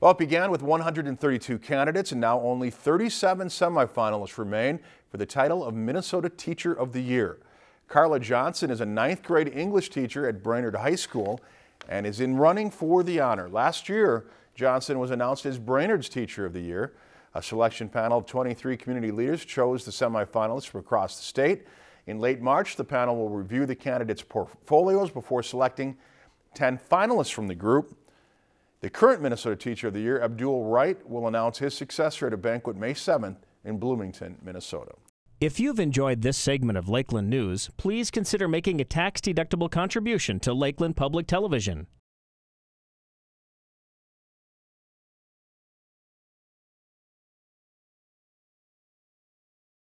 Well, it began with 132 candidates and now only 37 semifinalists remain for the title of Minnesota Teacher of the Year. Carla Johnson is a ninth grade English teacher at Brainerd High School and is in running for the honor. Last year, Johnson was announced as Brainerd's Teacher of the Year. A selection panel of 23 community leaders chose the semifinalists from across the state. In late March, the panel will review the candidates' portfolios before selecting 10 finalists from the group. The current Minnesota Teacher of the Year, Abdul Wright, will announce his successor at a banquet May 7th in Bloomington, Minnesota. If you've enjoyed this segment of Lakeland News, please consider making a tax-deductible contribution to Lakeland Public Television.